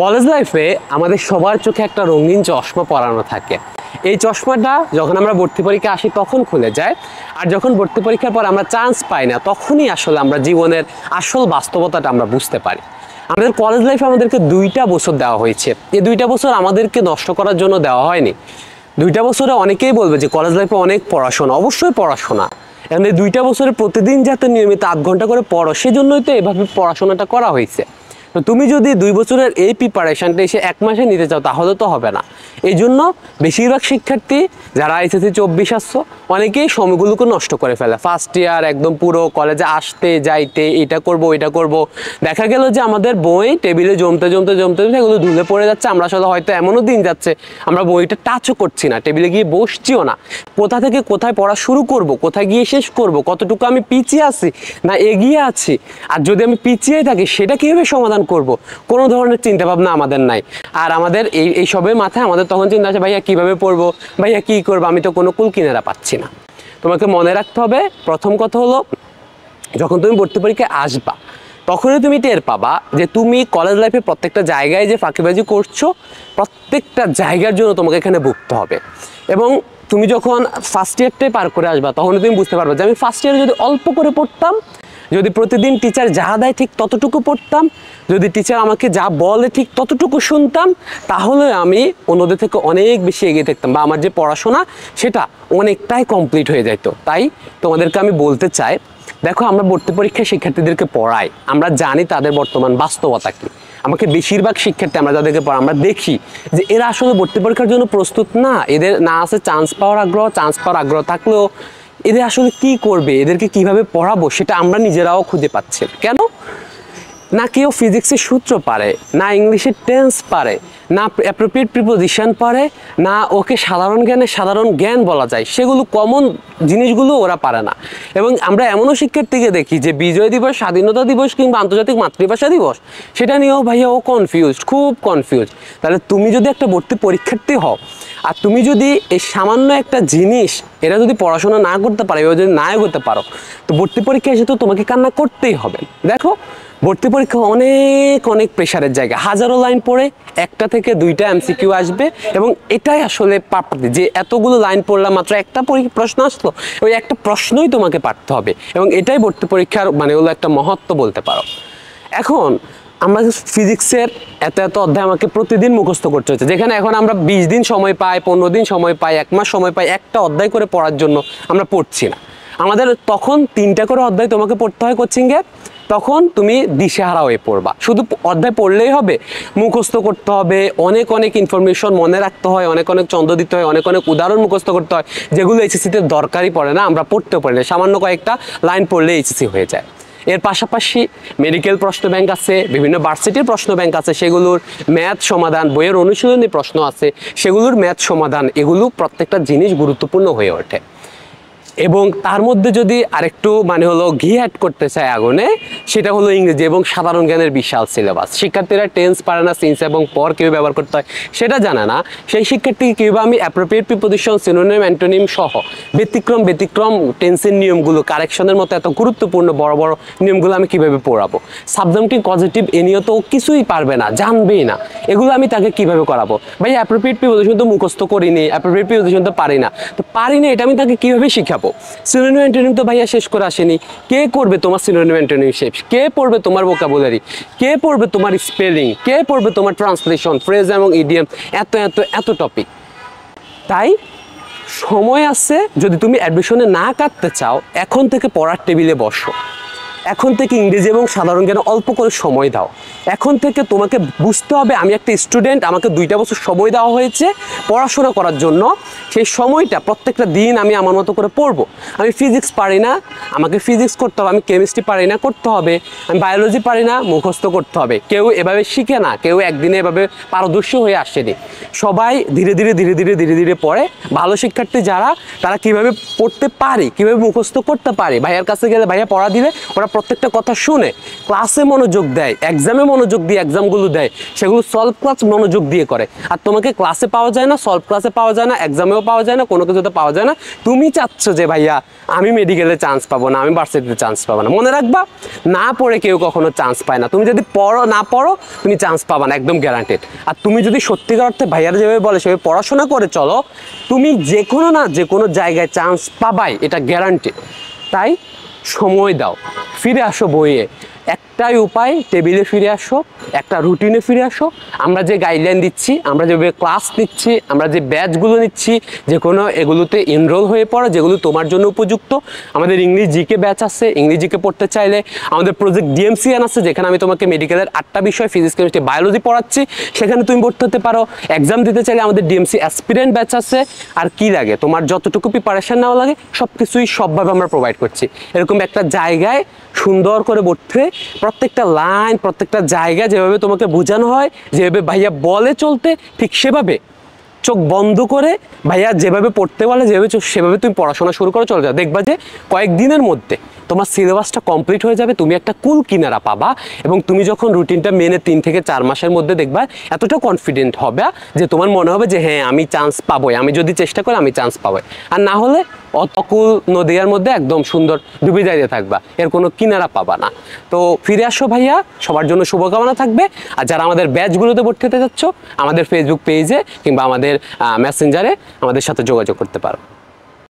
College লাইফে আমাদের সবার চোখে একটা রঙিন চশমা পরানো থাকে। এই চশমাটা যখন আমরা ভর্তি পরীক্ষা আসি তখন খুলে যায়। আর যখন ভর্তি পরীক্ষার পর আমরা চান্স পাই না, তখনই আসলে আমরা জীবনের আসল বাস্তবতাটা আমরা বুঝতে পারি। আমাদের কলেজ লাইফে আমাদেরকে দুইটা বছর দেওয়া হয়েছে। এই দুইটা বছর আমাদেরকে নষ্ট করার জন্য দেওয়া হয়নি। দুইটা বছরে অনেকেই বলবে যে কলেজ লাইফে অনেক পড়াশোনা, অবশ্যই পড়াশোনা। এখন এই দুইটা বছরে প্রতিদিন যাতে নিয়মিত আধ ঘণ্টা করে পড়ো, সেজন্যই তো এভাবে পড়াশোনাটা করা হয়েছে। তো তুমি যদি দুই বছরের এই প্রিপারেশনটা এসে এক মাসে নিতে চাও, তাহলে তো হবে না। এই জন্য বেশিরভাগ শিক্ষার্থী যারা এসেছে চব্বিশ আসছো, অনেকেই সময়গুলোকে নষ্ট করে ফেলে। ফার্স্ট ইয়ার একদম পুরো কলেজে আসতে, যাইতে, এটা করব এটা করব। দেখা গেল যে আমাদের বই টেবিলে জমতে জমতে জমতে জমতে এগুলো ধুলে পড়ে যাচ্ছে। আমরা আসলে হয়তো এমনও দিন যাচ্ছে, আমরা বইটা টাচও করছি না, টেবিলে গিয়ে বসছিও না। কোথা থেকে কোথায় পড়া শুরু করব, কোথায় গিয়ে শেষ করব, কতটুকু আমি পিছিয়ে আছি না এগিয়ে আছি? আর যদি আমি পিছিয়ে থাকি, সেটা কীভাবে সমাধান করব। কোনো ধরনের চিন্তা ভাবনা আমাদের নাই। আর আমাদের এই এই সবের মাথায় আমাদের তখন চিন্তা আছে, ভাইয়া, কীভাবে পড়ব? ভাইয়া, কী করব? আমি তো কোনো কুল কিনারা পাচ্ছি না। তোমাকে মনে রাখতে হবে, প্রথম কথা হলো, যখন তুমি ভর্তি পরীক্ষায় আসবা, তখনই তুমি টের পাবা যে তুমি কলেজ লাইফে প্রত্যেকটা জায়গায় যে ফাঁকিবাজি করছ, প্রত্যেকটা জায়গার জন্য তোমাকে এখানে ভুগতে হবে। এবং তুমি যখন ফার্স্ট ইয়ারটাই পার করে আসবা তখন তুমি বুঝতে পারবে যে আমি ফার্স্ট ইয়ারে যদি অল্প করে পড়তাম যদি প্রতিদিন টিচার যা দেয় ঠিক ততটুকু পড়তাম, যদি টিচার আমাকে যা বলে ঠিক ততটুকু শুনতাম, তাহলে আমি অন্যদের থেকে অনেক বেশি এগিয়ে থাকতাম বা আমার যে পড়াশোনা, সেটা অনেকটাই কমপ্লিট হয়ে যেত তাই তোমাদেরকে আমি বলতে চাই, দেখো আমরা ভর্তি পরীক্ষায় শিক্ষার্থীদেরকে পড়াই, আমরা জানি তাদের বর্তমান বাস্তবতা কি। আমাকে বেশিরভাগ শিক্ষার্থী আমরা যাদেরকে পড়াই আমরা দেখি যে এরা আসলে ভর্তি পরীক্ষার জন্য প্রস্তুত না, এদের না আছে চান্স পাওয়ার আগ্রহ চান্স পাওয়ার আগ্রহ থাকলেও এদের আসলে কি করবে? এদেরকে কীভাবে পড়াবো? সেটা আমরা নিজেরাও খুঁজে পাচ্ছি। কেন? না কেউ ফিজিক্সের সূত্র পারে, না ইংলিশের টেন্স পারে, না অ্যাপ্রোপ্রিয়েট প্রিপোজিশন পারে, না ওকে সাধারণ জ্ঞানে সাধারণ জ্ঞান বলা যায়। সেগুলো কমন জিনিসগুলো ওরা পারে না। এবং আমরা এমনও শিক্ষার্থীকে দেখি যে বিজয় দিবস, স্বাধীনতা দিবস কিংবা আন্তর্জাতিক মাতৃভাষা দিবস, সেটা নিয়েও ভাইয়া ও কনফিউজ খুব কনফিউজ তাহলে তুমি যদি একটা ভর্তি পরীক্ষার্থী হও, আর তুমি যদি এই সামান্য একটা জিনিস, এটা যদি পড়াশোনা না করতে পারো এবার যদি নাও করতে পারো, তো ভর্তি পরীক্ষা এসে তো তোমাকে কান্না করতেই হবে। দেখো ভর্তি পরীক্ষা অনেক অনেক প্রেশারের জায়গা। হাজারো লাইন পড়ে একটা থেকে দুইটা এমসিকিউ আসবে এবং এটাই আসলে পারতে যে এতগুলো লাইন পড়লাম, মাত্র একটা পরী- প্রশ্ন আসলো, ওই একটা প্রশ্নই তোমাকে পারতে হবে এবং এটাই ভর্তি পরীক্ষার মানে হলো একটা মহত্ব বলতে পারো। এখন আমরা ফিজিক্সের এত এত অধ্যায় আমাকে প্রতিদিন মুখস্থ করতে হচ্ছে। যেখানে এখন আমরা বিশ দিন সময় পাই, পনেরো দিন সময় পাই, এক মাস সময় পাই, একটা অধ্যায় করে পড়ার জন্য আমরা পড়ছি না। আমাদের তখন তিনটা করে অধ্যায় তোমাকে পড়তে হয় কোচিংয়ে তখন তুমি দিশেহারা হয়ে পড়বা। শুধু অধ্যায় পড়লেই হবে, মুখস্থ করতে হবে, অনেক অনেক ইনফরমেশন মনে রাখতে হয়, অনেক অনেক চন্দ্র দিতে হয়, অনেক অনেক উদাহরণ মুখস্থ করতে হয়, যেগুলো এইচএসিতে দরকারই পড়ে না, আমরা পড়তেও পারি না। সামান্য কয়েকটা লাইন পড়লে এইচএসি হয়ে যায়। এর পাশাপাশি মেডিকেল প্রশ্ন ব্যাংক আছে, বিভিন্ন ভার্সিটির প্রশ্ন ব্যাংক আছে, সেগুলোর ম্যাথ সমাধান, বইয়ের অনুশীলনী প্রশ্ন আছে, সেগুলোর ম্যাথ সমাধান, এগুলো প্রত্যেকটা জিনিস গুরুত্বপূর্ণ হয়ে ওঠে। এবং তার মধ্যে যদি আরেকটু মানে হলো ঘি অ্যাড করতে চায় আগুনে, সেটা হলো ইংরেজি এবং সাধারণ জ্ঞানের বিশাল সিলেবাস শিক্ষার্থীরা টেন্স পারে না সিন্স এবং পর কেউ ব্যবহার করতে হয় সেটা জানে না। সেই শিক্ষার্থীকে কীভাবে আমি অ্যাপ্রোপ্রিয়েট প্রিপোজিশন সিনোনিম অ্যান্টোনিম সহ ব্যতিক্রম ব্যতিক্রম টেন্সের নিয়মগুলো কারেকশনের মতো এত গুরুত্বপূর্ণ বড় বড় নিয়মগুলো আমি কীভাবে পড়াবো? সাবজেক্টিভ পজিটিভ এ নিয়ে তো কিছুই পারবে না, জানবেই না। এগুলো আমি তাকে কীভাবে করাবো? ভাই অ্যাপ্রোপ্রিয়েট প্রিপোজিশন তো মুখস্থ করিনি অ্যাপ্রোপ্রিয়েট প্রিপোজিশন তো পারি না। তো পারি না, এটা আমি তাকে কীভাবে শিখাবো? সিনোনিম অ্যান্টোনিম তো ভাইয়া শেষ করে আসেনি। কে করবে তোমার সিনোনিম অ্যান্টোনিম শেষ? কে পড়বে তোমার ভোকাবুলারি কে পড়বে তোমার স্পেলিং কে পড়বে তোমার ট্রান্সলেশন ফ্রেজ এবং ইডিএম এত এত এত টপিক তাই সময় আছে, যদি তুমি অ্যাডমিশনে না কাটতে চাও, এখন থেকে পড়ার টেবিলে বসো। এখন থেকে ইংরেজি এবং সাধারণ জ্ঞানে অল্প করে সময় দাও। এখন থেকে তোমাকে বুঝতে হবে আমি একটা স্টুডেন্ট আমাকে দুইটা বছর সময় দেওয়া হয়েছে পড়াশোনা করার জন্য। সেই সময়টা প্রত্যেকটা দিন আমি আমার মতো করে পড়ব। আমি ফিজিক্স পারি না, আমাকে ফিজিক্স করতে হবে, আমি কেমিস্ট্রি পারি না, করতে হবে। আমি বায়োলজি পারি না, মুখস্থ করতে হবে। কেউ এভাবে শিখে না, কেউ একদিনে এভাবে পারদর্শী হয়ে আসেনি। সবাই ধীরে ধীরে ধীরে ধীরে ধীরে ধীরে পড়ে। ভালো শিক্ষার্থী যারা, তারা কীভাবে পড়তে পারে, কীভাবে মুখস্থ করতে পারে? ভাইয়ার কাছে গেলে ভাইয়া পড়া দিলে ওরা প্রত্যেকটা কথা শুনে ক্লাসে মনোযোগ দেয় এক্সামে মনোযোগ দিয়ে এক্সামগুলো দেয়, সেগুলো সলভ ক্লাস মনোযোগ দিয়ে করে। আর তোমাকে ক্লাসে পাওয়া যায় না সলভ ক্লাসে পাওয়া যায় না এক্সামেও পাওয়া যায় না, কোনো কিছুতে পাওয়া যায় না। তুমি চাচ্ছ যে, ভাইয়া, আমি মেডিকেলে চান্স পাবো না, আমি ভার্সিটিতে চান্স পাবো না। মনে রাখবা, না পড়ে কেউ কখনো চান্স পায় না। তুমি যদি পড়ো, না পড়ো, তুমি চান্স পাবা না, একদম গ্যারান্টেড আর তুমি যদি সত্যিকার অর্থে ভাইয়ারা যেভাবে বলে, সেভাবে পড়াশোনা করে চলো, তুমি যে কোনো না যে কোনো জায়গায় চান্স পাবাই, এটা গ্যারান্টেড তাই সময় দাও। ফিরে আসো বইয়ে। একটাই উপায়, টেবিলে ফিরে আসো, একটা রুটিনে ফিরে আসো। আমরা যে গাইডলাইন দিচ্ছি, আমরা যেভাবে ক্লাস নিচ্ছি, আমরা যে ব্যাচগুলো নিচ্ছি, যে কোনো এগুলোতে এনরোল হয়ে পড়ো, যেগুলো তোমার জন্য উপযুক্ত। আমাদের ইংলিশ জিকে ব্যাচ আছে, ইংলিশ জিকে পড়তে চাইলে আমাদের প্রজেক্ট ডিএমসিএন আছে, যেখানে আমি তোমাকে মেডিকেলের আটটা বিষয় ফিজিক্স কেমিস্ট্রি বায়োলজি পড়াচ্ছি। সেখানে তুমি ভর্তি হতে পারো। এক্সাম দিতে চাইলে আমাদের ডিএমসি অ্যাসপিরেন্ট ব্যাচ আছে। আর কি লাগে? তোমার যতটুকু প্রিপারেশন নেওয়া লাগে সব কিছুই সবভাবে আমরা প্রোভাইড করছি। এরকম একটা জায়গায় সুন্দর করে ভর্তি প্রত্যেকটা লাইন, প্রত্যেকটা জায়গা যেভাবে তোমাকে বোঝানো হয়, যেভাবে ভাইয়া বলে চলতে, ঠিক সেভাবে চোখ বন্ধ করে ভাইয়া যেভাবে পড়তে বলে, যেভাবে সেভাবে তুমি পড়াশোনা শুরু করে চলে যাও। দেখবা যে কয়েকদিনের মধ্যে তোমার সিলেবাসটা কমপ্লিট হয়ে যাবে, তুমি একটা কুল কিনারা পাবা এবং তুমি যখন রুটিনটা মেনে তিন থেকে চার মাসের মধ্যে দেখবা, এতটা কনফিডেন্ট হবে যে তোমার মনে হবে যে হ্যাঁ আমি চান্স পাবোই। আমি যদি চেষ্টা করি, আমি চান্স পাবোই। আর না হলে অতকুল নদীয়ার মধ্যে একদম সুন্দর ডুবে যাইতে থাকবা। এর কোনো কিনারা পাবা না। তো ফিরে আসো ভাইয়া, সবার জন্য শুভকামনা থাকবে। আর যারা আমাদের ব্যাচগুলোতে ভর্তি হতে যাচ্ছ আমাদের ফেসবুক পেজে কিংবা আমাদের মেসেঞ্জারে আমাদের সাথে যোগাযোগ করতে পারো।